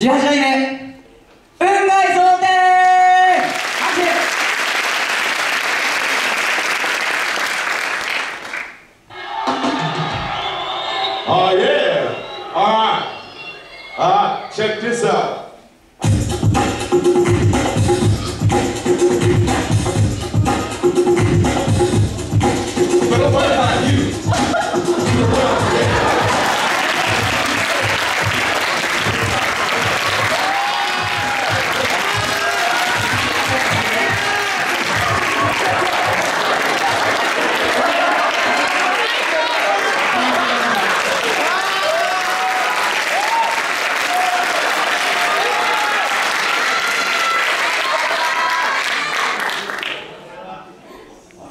18代目運外想定拍手 Oh yeah. All right. All right. Check this out.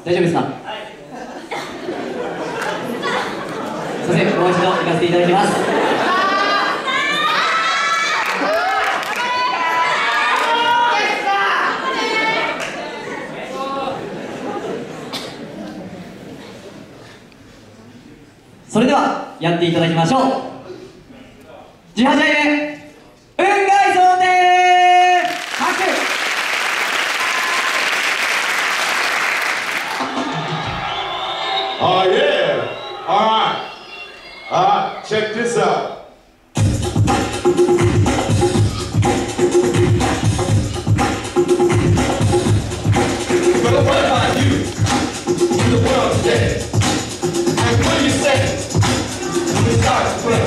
大丈夫ですか？はいすいませんもう一度行かせていただきます。それではやっていただきましょう。18代目。Right. Check this out. But what about you? You the world's dead. And what do you say? When it starts to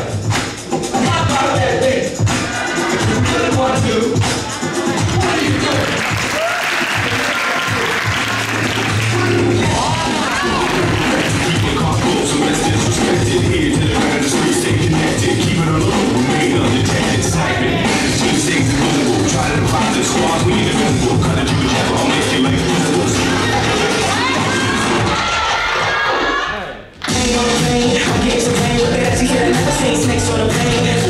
On the plane. I